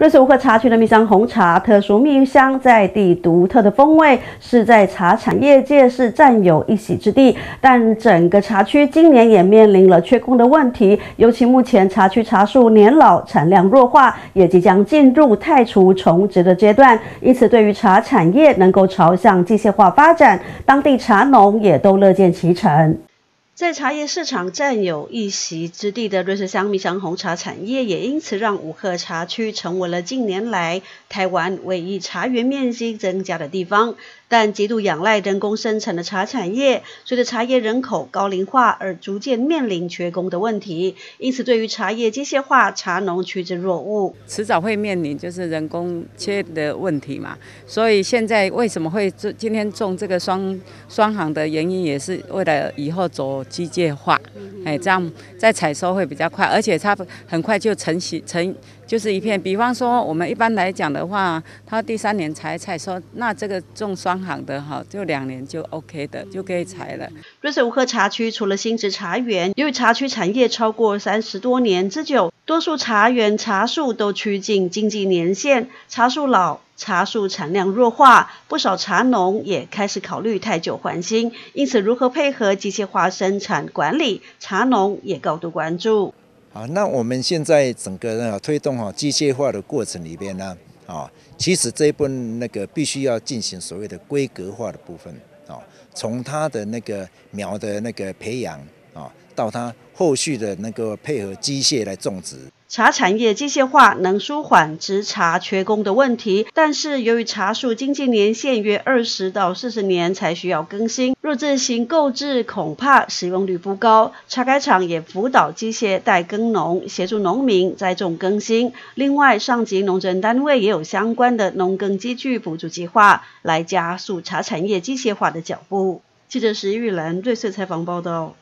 瑞士乌克茶区的蜜香红茶，特殊蜜香在地独特的风味，是在茶产业界是占有一席之地。但整个茶区今年也面临了缺工的问题，尤其目前茶区茶树年老、产量弱化，也即将进入太除重植的阶段。因此，对于茶产业能够朝向机械化发展，当地茶农也都乐见其成。在茶叶市场占有一席之地的瑞士香蜜香红茶产业，也因此让五克茶区成为了近年来台湾唯一茶园面积增加的地方。但极度仰赖人工生产的茶产业，随着茶叶人口高龄化而逐渐面临缺工的问题，因此对于茶叶机械化，茶农趋之若鹜，迟早会面临就是人工缺的问题嘛。所以现在为什么会今今天种这个双双行的原因，也是为了以后走机械化，哎，这样在采收会比较快，而且它很快就成型成。就是一片，比方说我们一般来讲的话，它第三年采采收，那这个种双行的哈，就两年就 OK 的，就可以采了。瑞穗乌克茶区除了新植茶园，由于茶区产业超过三十多年之久，多数茶园茶树都趋近经济年限，茶树老，茶树产量弱化，不少茶农也开始考虑太久换新，因此如何配合机械化生产管理，茶农也高度关注。啊，那我们现在整个呢推动哈机械化的过程里边呢，啊，其实这一部分那个必须要进行所谓的规格化的部分，啊，从它的那个苗的那个培养啊，到它后续的那个配合机械来种植。茶产业机械化能舒缓植茶缺工的问题，但是由于茶树经济年限约二十到四十年才需要更新，若自行购置，恐怕使用率不高。茶改厂也辅导机械代耕农，协助农民栽种更新。另外，上级农政单位也有相关的农耕机具补助计划，来加速茶产业机械化的脚步。记者石玉兰对穗采访报道。